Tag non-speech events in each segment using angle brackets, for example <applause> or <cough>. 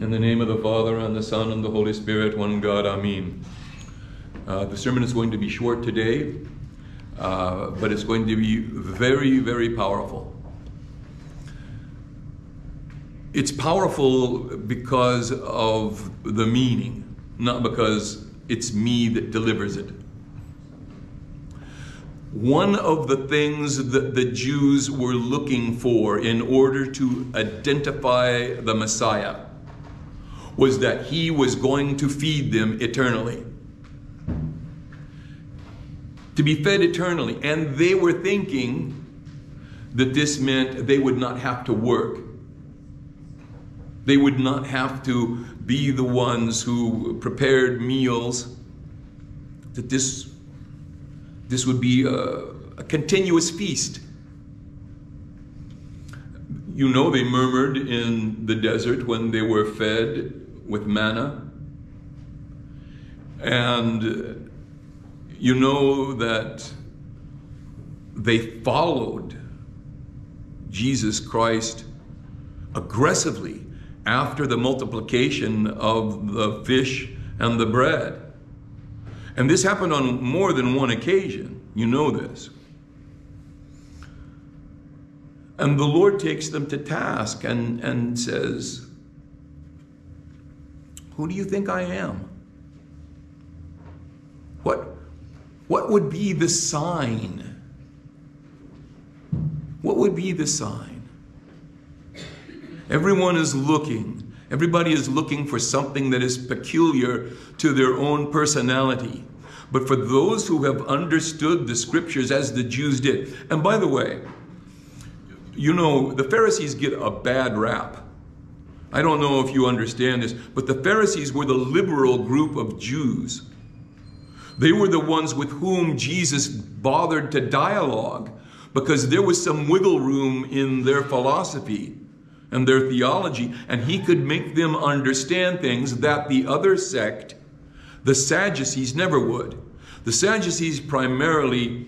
In the name of the Father, and the Son, and the Holy Spirit, one God, Amen. Uh, the sermon is going to be short today, uh, but it's going to be very, very powerful. It's powerful because of the meaning, not because it's me that delivers it. One of the things that the Jews were looking for in order to identify the Messiah was that he was going to feed them eternally. To be fed eternally. And they were thinking that this meant they would not have to work. They would not have to be the ones who prepared meals. That this, this would be a, a continuous feast. You know, they murmured in the desert when they were fed with manna. And you know that they followed Jesus Christ aggressively after the multiplication of the fish and the bread. And this happened on more than one occasion. You know this. And the Lord takes them to task and, and says, Who do you think I am? What, what would be the sign? What would be the sign? Everyone is looking. Everybody is looking for something that is peculiar to their own personality. But for those who have understood the scriptures as the Jews did, and by the way, you know, the Pharisees get a bad rap. I don't know if you understand this, but the Pharisees were the liberal group of Jews. They were the ones with whom Jesus bothered to dialogue because there was some wiggle room in their philosophy and their theology, and he could make them understand things that the other sect, the Sadducees, never would. The Sadducees primarily,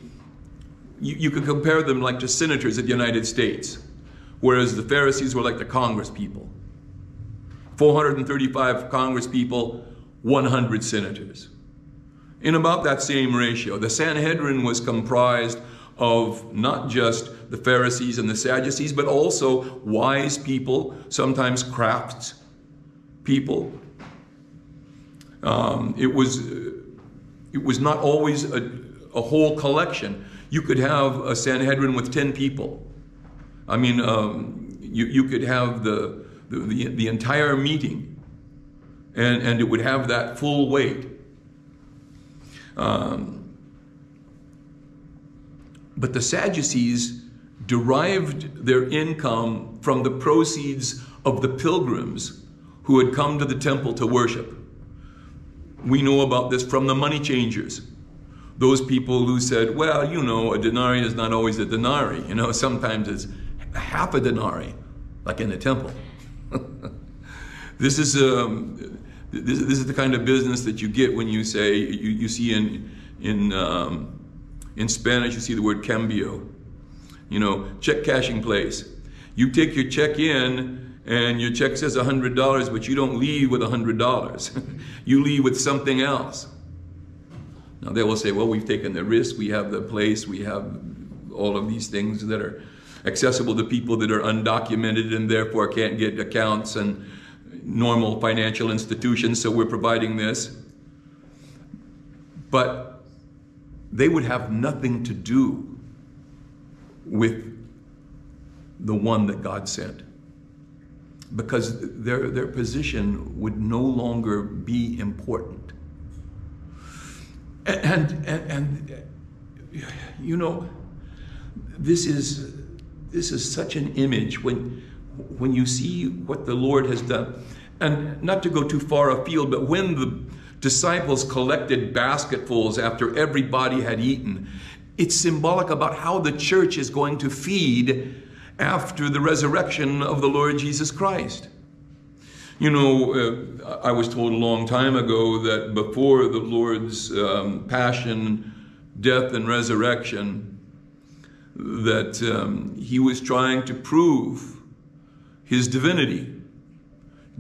you, you could compare them like to senators of the United States, whereas the Pharisees were like the Congress people. 435 Congress people, 100 senators. In about that same ratio, the Sanhedrin was comprised of not just the Pharisees and the Sadducees, but also wise people, sometimes crafts people. Um, it was it was not always a, a, whole collection. You could have a Sanhedrin with ten people. I mean, um, you you could have the, the the, the entire meeting, and and it would have that full weight. Um, but the Sadducees derived their income from the proceeds of the pilgrims who had come to the temple to worship. We know about this from the money changers. Those people who said, well, you know, a denarii is not always a denarii. You know, sometimes it's half a denarii, like in the temple. <laughs> this is um, this, this, is the kind of business that you get when you say you, you see in in um, in Spanish you see the word cambio you know, check cashing place. You take your check in and your check says $100, but you don't leave with $100. <laughs> you leave with something else. Now they will say, well, we've taken the risk, we have the place, we have all of these things that are accessible to people that are undocumented and therefore can't get accounts and normal financial institutions, so we're providing this. But they would have nothing to do with the one that God sent. Because their, their position would no longer be important. And, and, and, you know, this is, this is such an image when, when you see what the Lord has done. And not to go too far afield, but when the disciples collected basketfuls after everybody had eaten, it's symbolic about how the church is going to feed after the resurrection of the Lord Jesus Christ. You know, uh, I was told a long time ago that before the Lord's um, passion, death, and resurrection, that um, he was trying to prove his divinity,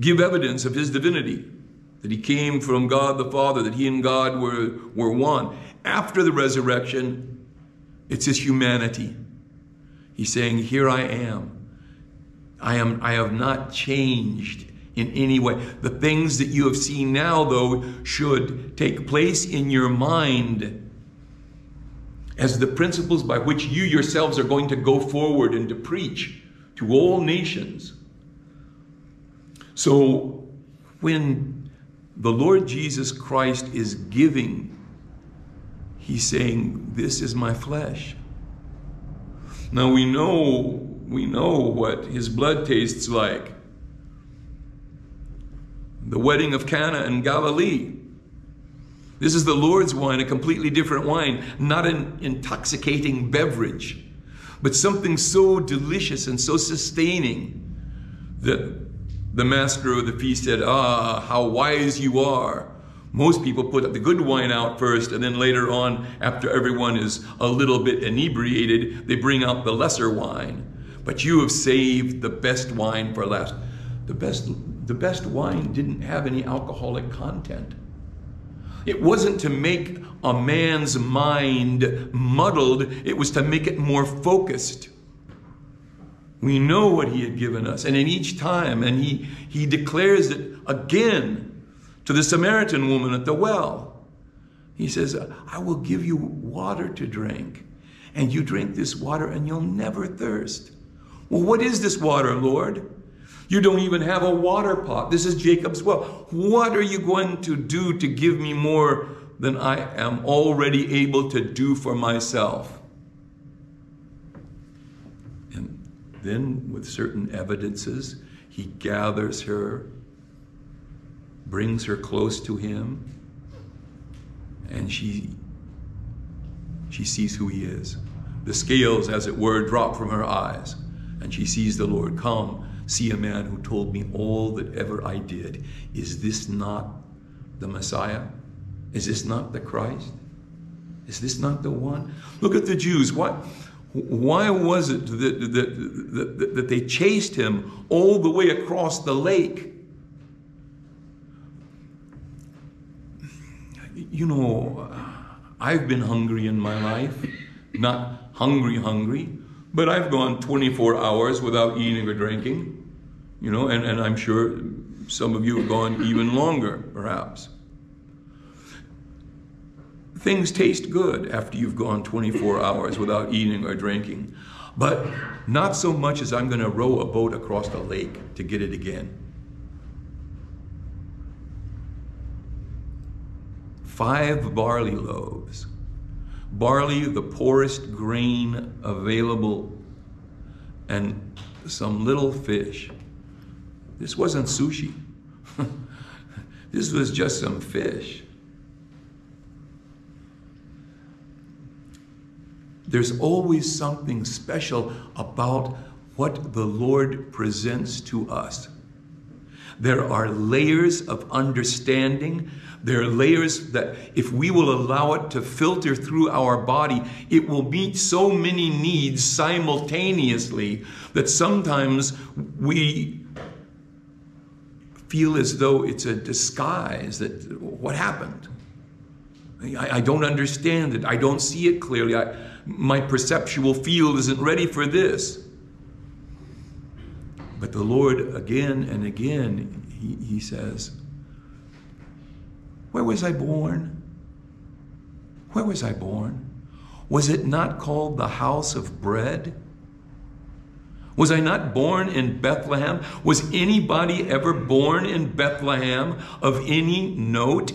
give evidence of his divinity, that he came from God the Father, that he and God were, were one. After the resurrection, it's his humanity. He's saying, Here I am. I am I have not changed in any way. The things that you have seen now, though, should take place in your mind as the principles by which you yourselves are going to go forward and to preach to all nations. So when the Lord Jesus Christ is giving, he's saying, This is my flesh. Now we know we know what his blood tastes like. The wedding of Cana in Galilee. This is the Lord's wine, a completely different wine, not an intoxicating beverage, but something so delicious and so sustaining that the master of the feast said, Ah, how wise you are. Most people put the good wine out first, and then later on, after everyone is a little bit inebriated, they bring out the lesser wine. But you have saved the best wine for last. The best, the best wine didn't have any alcoholic content. It wasn't to make a man's mind muddled, it was to make it more focused. We know what he had given us. And in each time, and he, he declares it again to the Samaritan woman at the well. He says, I will give you water to drink, and you drink this water and you'll never thirst. Well, what is this water, Lord? You don't even have a water pot. This is Jacob's well. What are you going to do to give me more than I am already able to do for myself? And then, with certain evidences, he gathers her, brings her close to him, and she, she sees who he is. The scales, as it were, drop from her eyes, and she sees the Lord come see a man who told me all that ever I did. Is this not the Messiah? Is this not the Christ? Is this not the one? Look at the Jews. Why, why was it that, that, that, that they chased him all the way across the lake? You know, I've been hungry in my life. Not hungry, hungry, but I've gone 24 hours without eating or drinking, you know, and, and I'm sure some of you have gone even longer, perhaps. Things taste good after you've gone 24 hours without eating or drinking, but not so much as I'm going to row a boat across the lake to get it again. Five barley loaves barley, the poorest grain available, and some little fish. This wasn't sushi. <laughs> this was just some fish. There's always something special about what the Lord presents to us. There are layers of understanding there are layers that, if we will allow it to filter through our body, it will meet so many needs simultaneously that sometimes we feel as though it's a disguise that what happened? I, I don't understand it. I don't see it clearly. I, my perceptual field isn't ready for this. But the Lord, again and again, he, he says, where was I born? Where was I born? Was it not called the house of bread? Was I not born in Bethlehem? Was anybody ever born in Bethlehem of any note?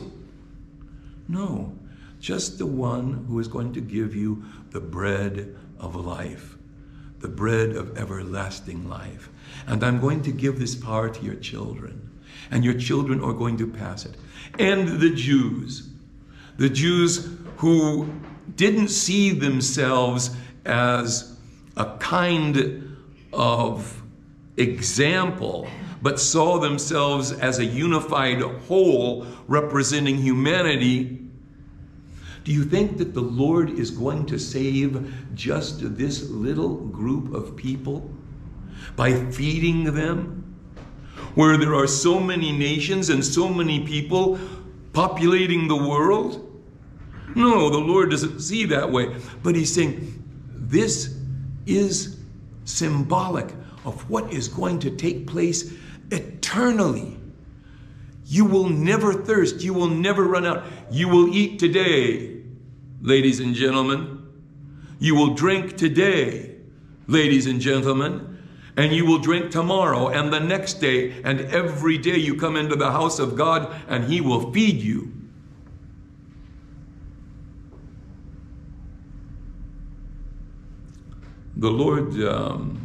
No, just the one who is going to give you the bread of life, the bread of everlasting life. And I'm going to give this power to your children, and your children are going to pass it and the Jews. The Jews who didn't see themselves as a kind of example, but saw themselves as a unified whole representing humanity. Do you think that the Lord is going to save just this little group of people by feeding them where there are so many nations and so many people populating the world? No, the Lord doesn't see that way. But He's saying this is symbolic of what is going to take place eternally. You will never thirst. You will never run out. You will eat today, ladies and gentlemen. You will drink today, ladies and gentlemen. And you will drink tomorrow and the next day. And every day you come into the house of God and He will feed you. The Lord, um,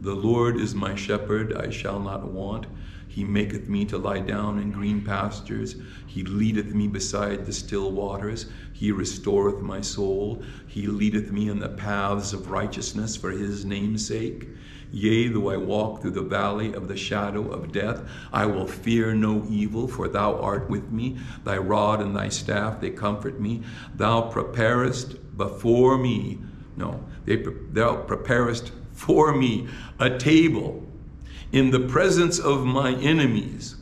the Lord is my shepherd; I shall not want. He maketh me to lie down in green pastures. He leadeth me beside the still waters. He restoreth my soul. He leadeth me in the paths of righteousness for his name's sake. Yea, though I walk through the valley of the shadow of death, I will fear no evil, for thou art with me. Thy rod and thy staff, they comfort me. Thou preparest before me no, they, thou preparest for me a table in the presence of my enemies.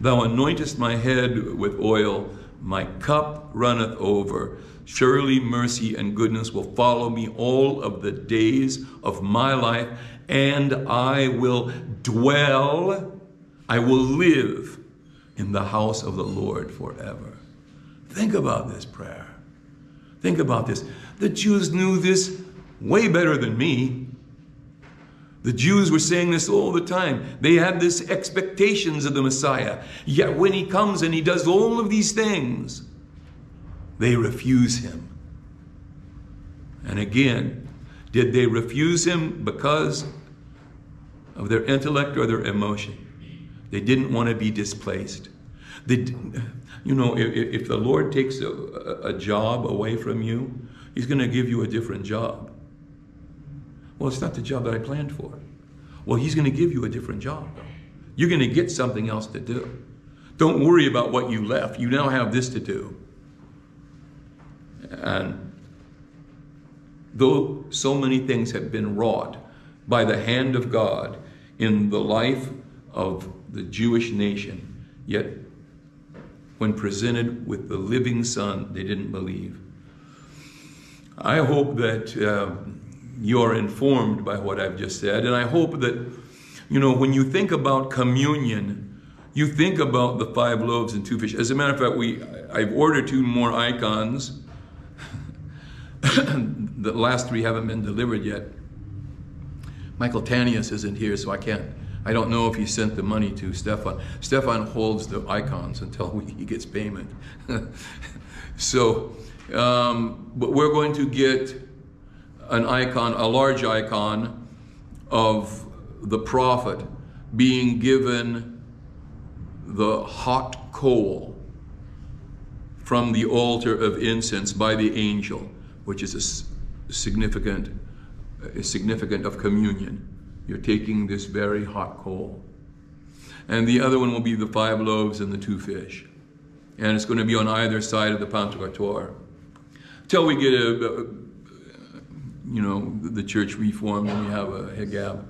Thou anointest my head with oil, my cup runneth over. Surely mercy and goodness will follow me all of the days of my life, and I will dwell, I will live in the house of the Lord forever. Think about this prayer. Think about this. The Jews knew this way better than me. The Jews were saying this all the time. They had this expectations of the Messiah. Yet when he comes and he does all of these things, they refuse him. And again, did they refuse him because of their intellect or their emotion? They didn't want to be displaced. They, you know, if, if the Lord takes a, a job away from you, He's going to give you a different job. Well, it's not the job that I planned for. Well, He's going to give you a different job. You're going to get something else to do. Don't worry about what you left. You now have this to do. And though so many things have been wrought by the hand of God in the life of the Jewish nation, yet when presented with the living Son, they didn't believe. I hope that uh, you are informed by what I've just said, and I hope that, you know, when you think about communion, you think about the five loaves and two fish. As a matter of fact, we I've ordered two more icons. <coughs> the last three haven't been delivered yet. Michael Tanius isn't here, so I can't I don't know if he sent the money to Stefan. Stefan holds the icons until he gets payment. <laughs> so, um, but we're going to get an icon, a large icon of the prophet being given the hot coal from the altar of incense by the angel, which is a significant, a significant of communion. You're taking this very hot coal. And the other one will be the five loaves and the two fish. And it's going to be on either side of the Pantocrator. Till we get a, a, you know, the church reformed and we have a hegab.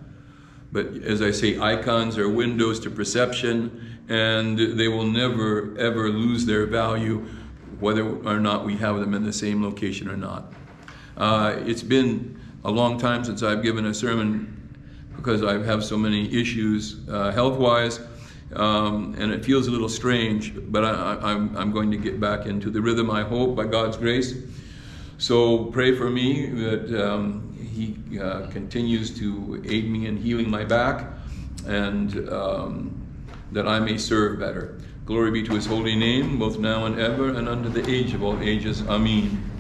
But as I say, icons are windows to perception and they will never ever lose their value whether or not we have them in the same location or not. Uh, it's been a long time since I've given a sermon because I have so many issues uh, health-wise, um, and it feels a little strange, but I, am going to get back into the rhythm, I hope, by God's grace. So pray for me that um, He uh, continues to aid me in healing my back and um, that I may serve better. Glory be to His holy name, both now and ever, and unto the age of all ages. Amen.